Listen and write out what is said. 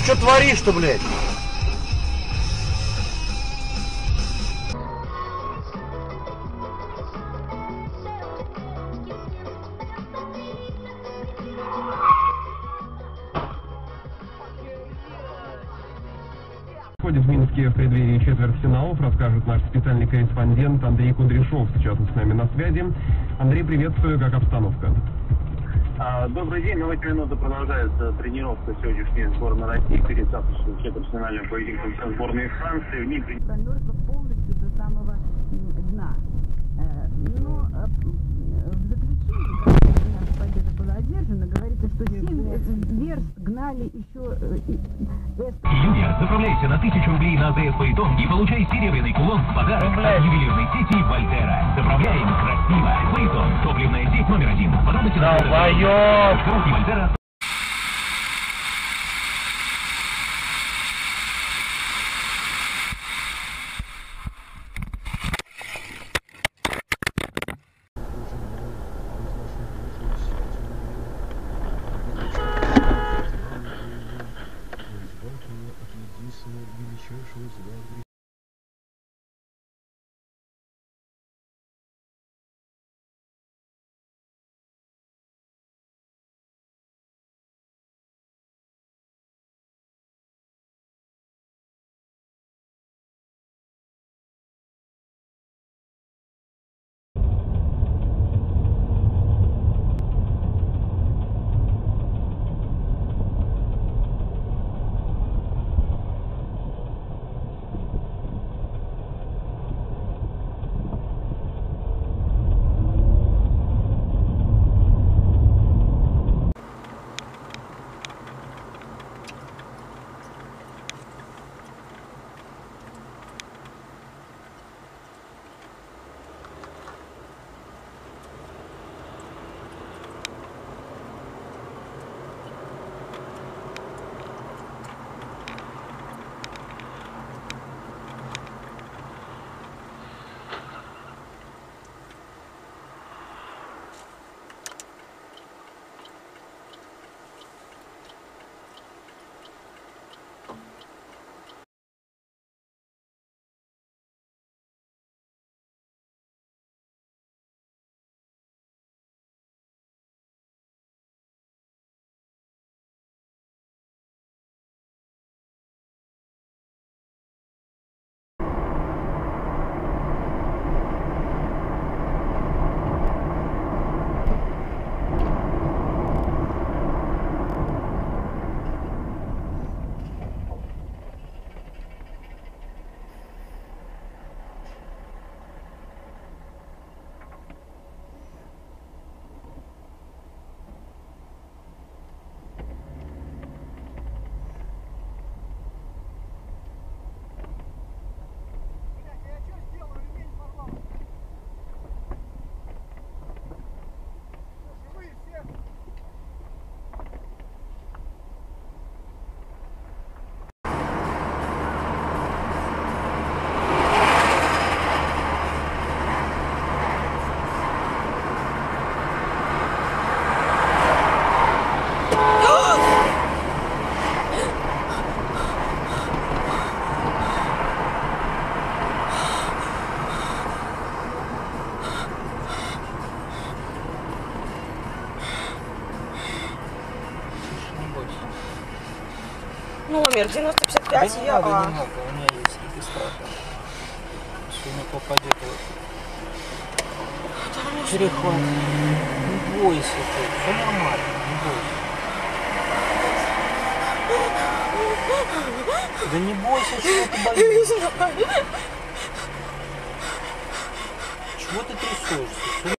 что творишь-то, блядь? Происходит в Минске в преддверии четвертьфиналов, расскажет наш специальный корреспондент Андрей Кудряшов, сейчас он с нами на связи. Андрей, приветствую, как обстановка? А, Добрый день. На эти минуты продолжается тренировка сегодняшней сборной России перед завтрашним четвертьфинальным поединком со сборной Франции. В ней промерзла полностью до самого дна. Э, Но э, в заключении, когда наша победа была одержана, говорится, что семь э, верст гнали еще Юния, заправляйся на тысячу рублей на АЗС Паэтон и получай серебряный кулон в подарок от ювелирной сети Вольтера. Заправляем красиво. Паэтон. Топливная сеть номер один. Подробности на сайте Вольтера. Номер 9055 да не я надо, А. не надо, у меня есть и без страха. Что не попадет в перехват. Не бойся ты, все нормально, не бойся. Да не бойся, чего ты боишься. Чего ты трясешься? Всё